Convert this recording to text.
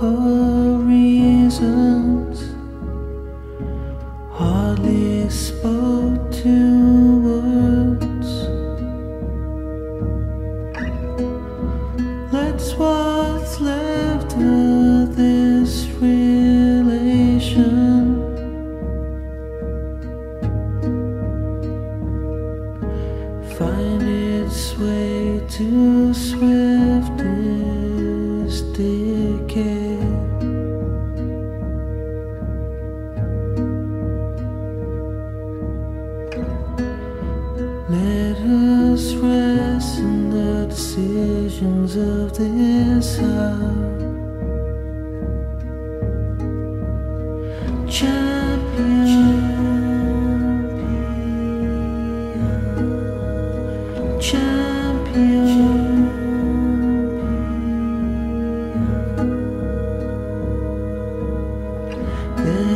her reasons, hardly spoke two words. That's what's left of this relation. Find its way to swiftest decisions of this hour. Champion, champion. There are